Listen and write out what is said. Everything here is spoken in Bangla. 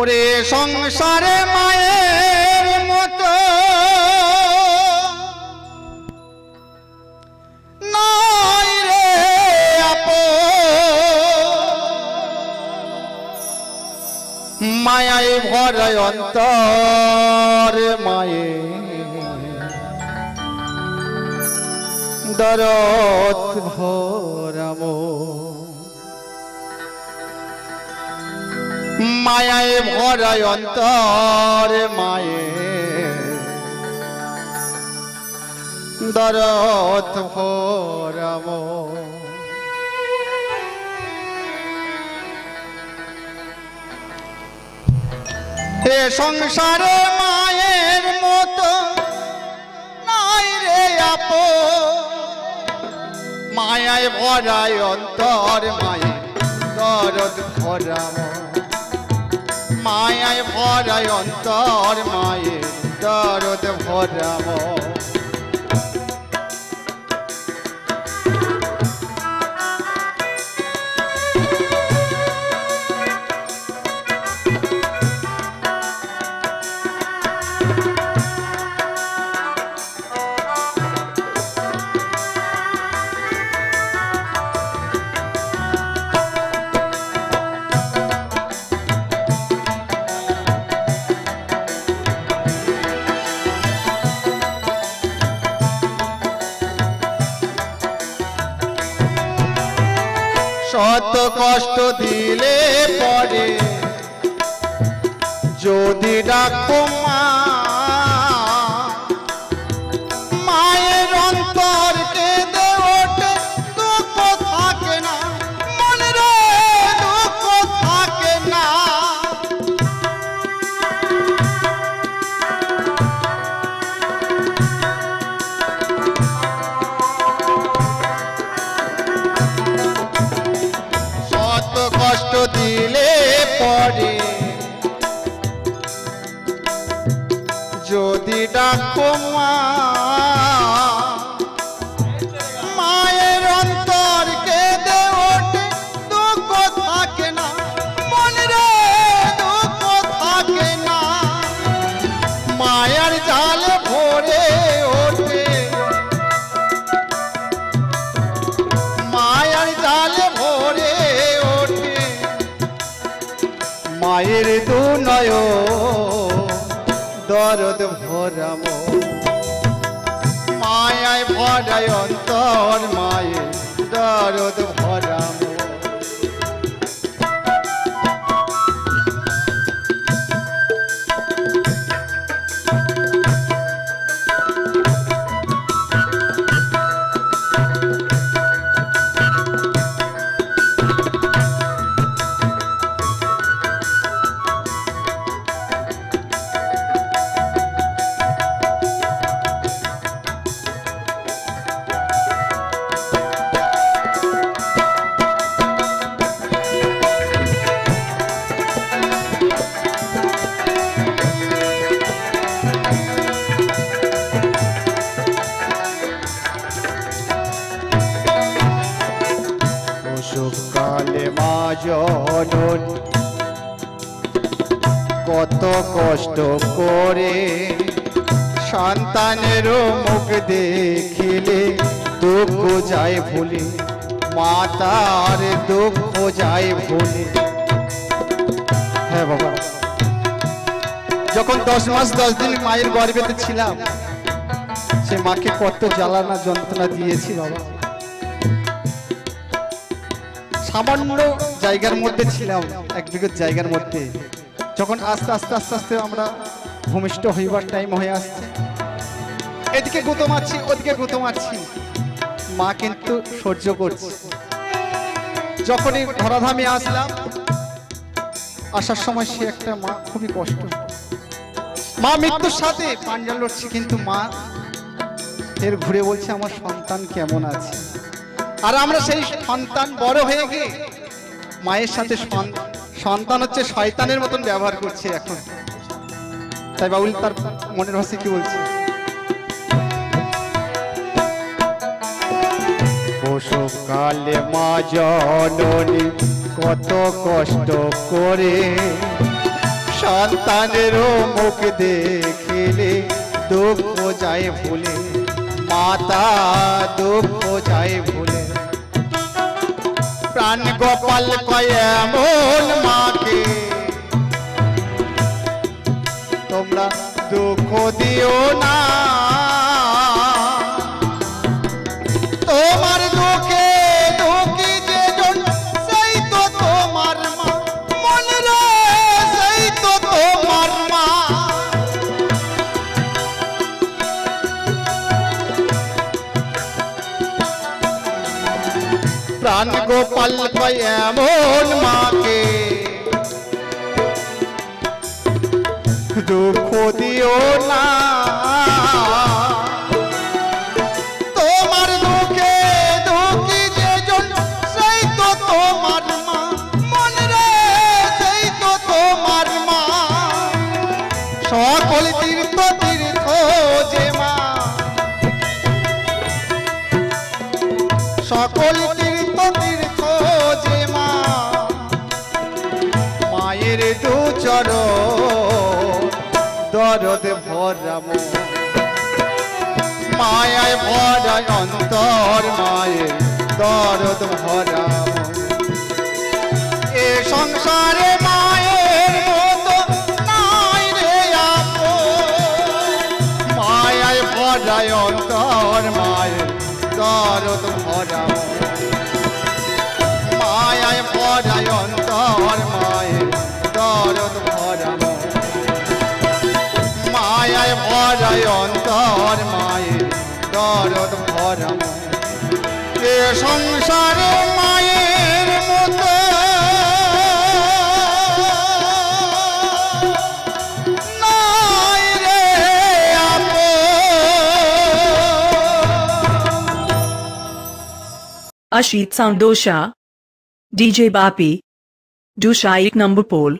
ওরে সংসারে মায়ের মতো। মায়ায় ভরায় অন্তর মায়ে। দরদ ভরাম মায়ায় ভরায় অন্তর মায়ে। দরদ ভরাম এ সংসারে মায়ের মতো নাই রে আপ মায়ায় ভরায় অন্তর মায়ে, দরদ ভরাম মায়ায় ভরায় অন্তর মায়ের দরদ ভরাম শত কষ্ট দিলে পরে। যদি ডাকো মা পরে যদি ডাকো মা মায়ের দু নয় দরদ ভরাম মায়ায় ভরায় অন্তর মায়ের দরদ ভরাম জনন। কত কষ্ট করে সন্তানেরও মুখ দেখিলে দুঃখ যায় ভুলে, মাতার দুঃখ যায় ভুলে। হ্যাঁ বাবা। যখন দশ মাস, দশ দিন মায়ের গর্ভেতে ছিলাম, সে মাকে কত জ্বালানা যন্ত্রণা দিয়েছি বাবা। সামান্য জায়গার মধ্যে ছিলাম, এক বিঘত জায়গার মধ্যে। যখন আস্তে আস্তে আস্তে আস্তে আমরা ভূমিষ্ঠ হইবার টাইম হয়ে আসছে। এদিকে গুঁতো মারছি, ওদিকে গুঁতো মারছি। মা কিন্তু সহ্য করছে। যখনই ধরাধামে আসলাম, আসার সময় সে একটা মা খুবই কষ্ট। মা মৃত্যুর সাথে পাঞ্জা লড়ছে, কিন্তু মা এর ঘুরে বলছে, আমার সন্তান কেমন আছে? আর আমরা সেই সন্তান বড় হয়ে গিয়ে মায়ের সাথে সন্তান হচ্ছে শয়তানের মতন ব্যবহার করছে এখন। তাই বাবুল তার মনের ভাষে কি বলছে? প্রসবকালে মা জননী কত কষ্ট করে সন্তানেরও মুখ দেখিলে দুঃখ যায় ভুলে মাতা দুঃখ যায় ভুলে। প্রাণ গোপাল কয় এমন মাকে তোমরা দুঃখ দিও না তোমার দুঃখে দুঃখী যে জন সেই তো তোমার মা মন রে সেই তো তোমার মা প্রাণ গোপাল কয় এমন মাকে। দুঃখ দিও না। তোমার দুঃখে দুঃখী যে জন সেই তো তোমার মা। মন তো তোমার সকল তীর্থ তীর্থ যে মা। সকল তীর্থ যে মা। মায়ের দু চর দরদ ভরাম মায়ায় ভরায় অন্তর, মায়ের দরদ ভরাম এ সংসারে মায়ের মতো নাই রে মায়ায় ভরায় অন্তর, মায়ের দরদ ভরাম ভরায় অন্তর মায়ের দরদ ভরাম। মায়ায় ভরায় অন্তর মায়ের দরদ ভরাম। এ সংসারে মায়ের মতো। Ashit Sound Dosha DJ Bapi do शाइक नंबर पोल